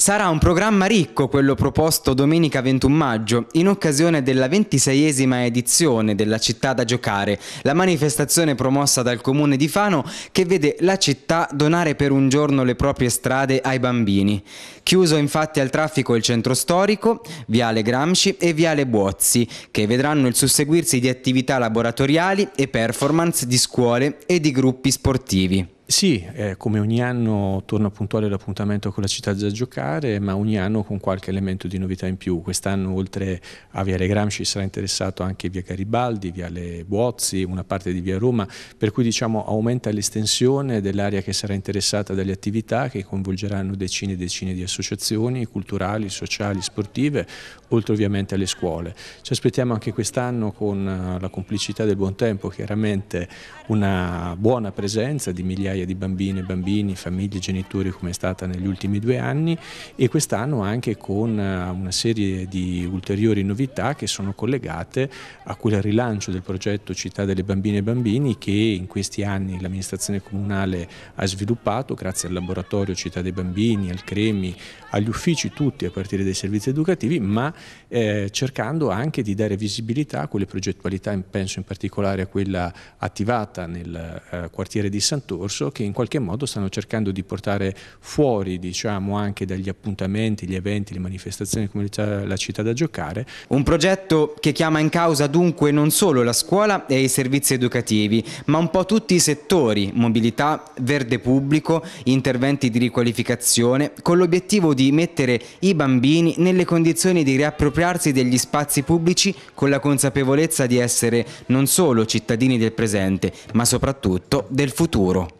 Sarà un programma ricco quello proposto domenica 21 maggio in occasione della 26esima edizione della Città da giocare, la manifestazione promossa dal comune di Fano che vede la città donare per un giorno le proprie strade ai bambini. Chiuso infatti al traffico il centro storico, Viale Gramsci e Viale Buozzi, che vedranno il susseguirsi di attività laboratoriali e performance di scuole e di gruppi sportivi. Sì, eh, come ogni anno torna puntuale l'appuntamento con la città da giocare, ma ogni anno con qualche elemento di novità in più. Quest'anno oltre a Viale Gramsci sarà interessato anche Via Garibaldi, Viale Buozzi, una parte di Via Roma, per cui diciamo aumenta l'estensione dell'area che sarà interessata dalle attività che coinvolgeranno decine e decine di associazioni culturali, sociali, sportive, oltre ovviamente alle scuole. Ci aspettiamo anche quest'anno con eh, la complicità del buon tempo, chiaramente una buona presenza di migliaia migliaia di bambine, bambini, famiglie, genitori come è stata negli ultimi due anni e quest'anno anche con eh, una serie di ulteriori novità che sono collegate a quel rilancio del progetto Città delle Bambine e Bambini che in questi anni l'amministrazione comunale ha sviluppato grazie al laboratorio Città dei Bambini, al CREMI, agli uffici tutti a partire dai servizi educativi ma eh, cercando anche di dare visibilità a quelle progettualità, penso in particolare a quella attivata nel eh, quartiere di Sant'Orso che in qualche modo stanno cercando di portare fuori diciamo, anche dagli appuntamenti, gli eventi, le manifestazioni come la città da giocare. Un progetto che chiama in causa dunque non solo la scuola e i servizi educativi, ma un po' tutti i settori, mobilità, verde pubblico, interventi di riqualificazione, con l'obiettivo di mettere i bambini nelle condizioni di riappropriarsi degli spazi pubblici con la consapevolezza di essere non solo cittadini del presente, ma soprattutto del futuro.